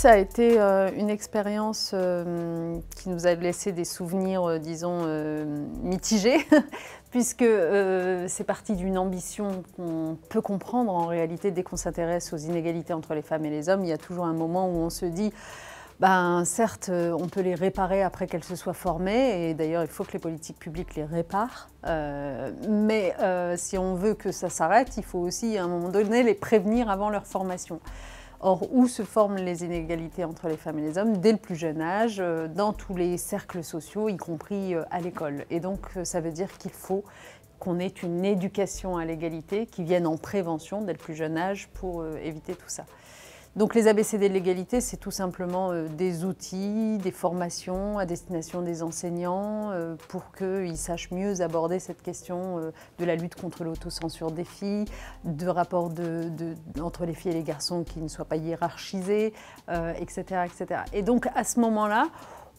Ça a été euh, une expérience euh, qui nous a laissé des souvenirs, euh, disons, mitigés, puisque c'est parti d'une ambition qu'on peut comprendre en réalité dès qu'on s'intéresse aux inégalités entre les femmes et les hommes. Il y a toujours un moment où on se dit ben, certes, on peut les réparer après qu'elles se soient formées, et d'ailleurs, il faut que les politiques publiques les réparent. mais si on veut que ça s'arrête, il faut aussi, à un moment donné, les prévenir avant leur formation. Or, où se forment les inégalités entre les femmes et les hommes? Dès le plus jeune âge, euh, dans tous les cercles sociaux, y compris euh, à l'école. Et donc, euh, ça veut dire qu'il faut qu'on ait une éducation à l'égalité qui vienne en prévention dès le plus jeune âge pour éviter tout ça. Donc les ABCD de l'égalité, c'est tout simplement euh, des outils, des formations à destination des enseignants euh, pour qu'ils sachent mieux aborder cette question euh, de la lutte contre l'autocensure des filles, de rapports entre les filles et les garçons qui ne soient pas hiérarchisés, etc., etc. Et donc à ce moment-là,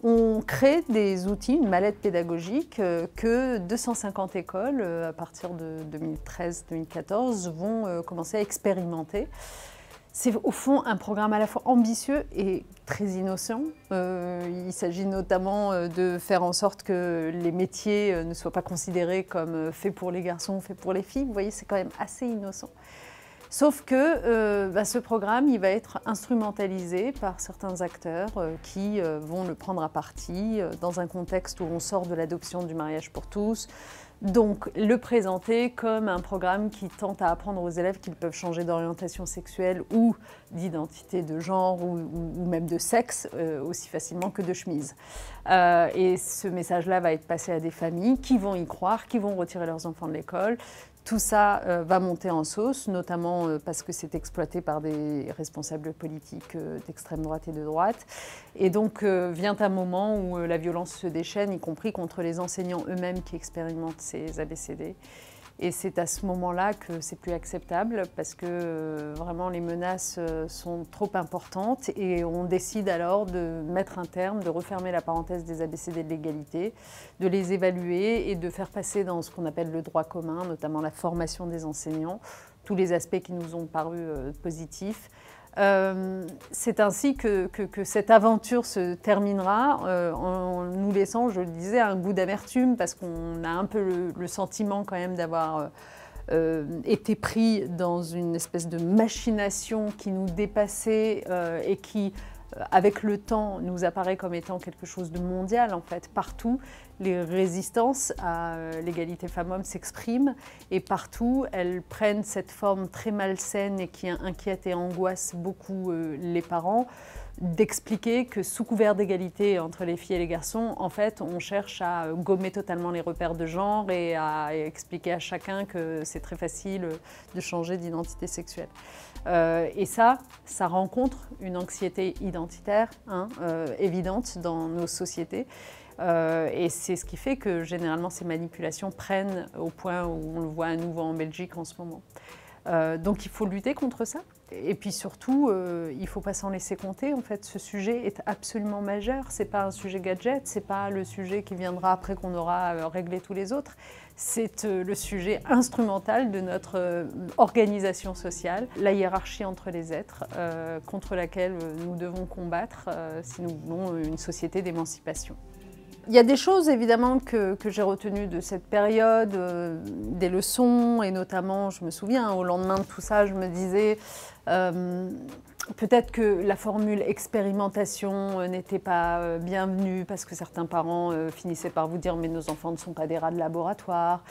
on crée des outils, une mallette pédagogique que 250 écoles, à partir de 2013-2014, vont commencer à expérimenter. C'est au fond un programme à la fois ambitieux et très innocent. Euh, il s'agit notamment euh, de faire en sorte que les métiers euh, ne soient pas considérés comme faits pour les garçons faits pour les filles. Vous voyez, c'est quand même assez innocent. Sauf que bah, ce programme, il va être instrumentalisé par certains acteurs qui vont le prendre à partie dans un contexte où on sort de l'adoption du mariage pour tous, donc, le présenter comme un programme qui tente à apprendre aux élèves qu'ils peuvent changer d'orientation sexuelle ou d'identité de genre ou, même de sexe euh, aussi facilement que de chemise. Euh, et ce message-là va être passé à des familles qui vont y croire, qui vont retirer leurs enfants de l'école, tout ça euh, va monter en sauce, notamment parce que c'est exploité par des responsables politiques d'extrême droite et de droite. Et donc vient un moment où la violence se déchaîne, y compris contre les enseignants eux-mêmes qui expérimentent ces ABCD. Et c'est à ce moment-là que c'est plus acceptable parce que euh, vraiment les menaces euh, sont trop importantes et on décide alors de mettre un terme, de refermer la parenthèse des ABCD de l'égalité, de les évaluer et de faire passer dans ce qu'on appelle le droit commun, notamment la formation des enseignants, tous les aspects qui nous ont paru euh, positifs. Euh, c'est ainsi que, cette aventure se terminera euh, en, nous laissant, je le disais, un goût d'amertume parce qu'on a un peu le, sentiment quand même d'avoir euh, été pris dans une espèce de machination qui nous dépassait et qui avec le temps, nous apparaît comme étant quelque chose de mondial en fait. Partout, les résistances à euh, l'égalité femmes-hommes s'expriment et partout, elles prennent cette forme très malsaine et qui inquiète et angoisse beaucoup euh, les parents d'expliquer que sous couvert d'égalité entre les filles et les garçons, en fait, on cherche à gommer totalement les repères de genre et à expliquer à chacun que c'est très facile de changer d'identité sexuelle. Euh, et ça, ça rencontre une anxiété identitaire hein, euh, évidente dans nos sociétés. Euh, et c'est ce qui fait que généralement ces manipulations prennent au point où on le voit à nouveau en Belgique en ce moment. donc il faut lutter contre ça. Et puis surtout, euh, il ne faut pas s'en laisser compter. En fait, ce sujet est absolument majeur. Ce n'est pas un sujet gadget, ce n'est pas le sujet qui viendra après qu'on aura euh, réglé tous les autres. C'est euh, le sujet instrumental de notre organisation sociale, la hiérarchie entre les êtres, contre laquelle nous devons combattre si nous voulons une société d'émancipation. Il y a des choses évidemment que, j'ai retenues de cette période, euh, des leçons, et notamment, je me souviens, au lendemain de tout ça, je me disais euh, peut-être que la formule expérimentation euh, n'était pas bienvenue parce que certains parents finissaient par vous dire mais nos enfants ne sont pas des rats de laboratoire.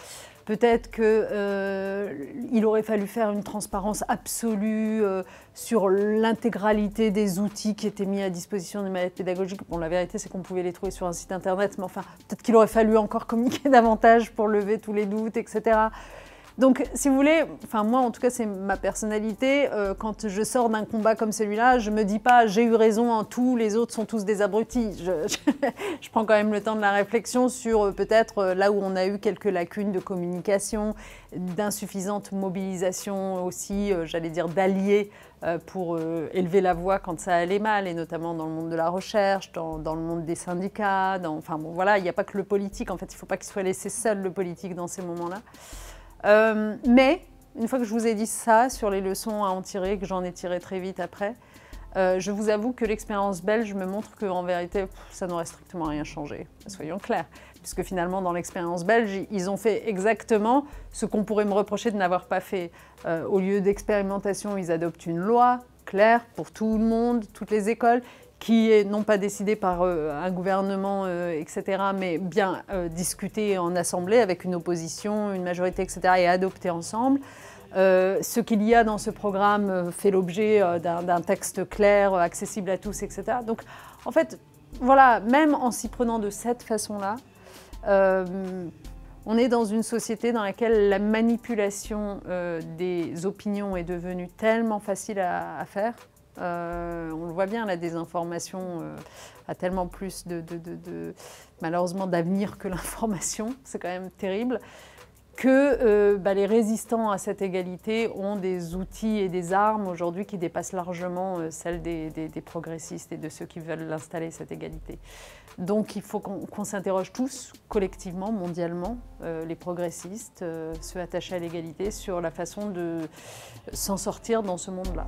Peut-être qu'il euh, aurait fallu faire une transparence absolue euh, sur l'intégralité des outils qui étaient mis à disposition des mallettes pédagogiques. Bon, la vérité, c'est qu'on pouvait les trouver sur un site internet, mais enfin, peut-être qu'il aurait fallu encore communiquer davantage pour lever tous les doutes, etc. Donc, si vous voulez, enfin moi en tout cas c'est ma personnalité, euh, quand je sors d'un combat comme celui-là, je me dis pas j'ai eu raison en tout, les autres sont tous des abrutis. Je, prends quand même le temps de la réflexion sur euh, peut-être euh, là où on a eu quelques lacunes de communication, d'insuffisante mobilisation aussi, j'allais dire d'alliés pour élever la voix quand ça allait mal, et notamment dans le monde de la recherche, dans, le monde des syndicats, enfin bon voilà, il n'y a pas que le politique, en fait il ne faut pas qu'il soit laissé seul le politique dans ces moments-là. Mais une fois que je vous ai dit ça sur les leçons à en tirer, que j'en ai tiré très vite après, je vous avoue que l'expérience belge me montre qu'en vérité, ça n'aurait strictement rien changé, soyons clairs puisque finalement dans l'expérience belge, ils ont fait exactement ce qu'on pourrait me reprocher de n'avoir pas fait. Euh, au lieu d'expérimentation, ils adoptent une loi claire pour tout le monde, toutes les écoles, qui est non pas décidée par euh, un gouvernement, euh, etc., mais bien discutée en assemblée avec une opposition, une majorité, etc., et adoptée ensemble. ce qu'il y a dans ce programme fait l'objet d'un texte clair, accessible à tous, etc. Donc, en fait, voilà, même en s'y prenant de cette façon-là, euh, on est dans une société dans laquelle la manipulation euh, des opinions est devenue tellement facile à, faire. Euh, on le voit bien, la désinformation a tellement plus de, malheureusement d'avenir que l'information. C'est quand même terrible que bah, les résistants à cette égalité ont des outils et des armes aujourd'hui qui dépassent largement celles des, progressistes et de ceux qui veulent l'installer, cette égalité. Donc il faut qu'on s'interroge tous, collectivement, mondialement, euh, les progressistes, euh, ceux attachés à l'égalité, sur la façon de s'en sortir dans ce monde-là.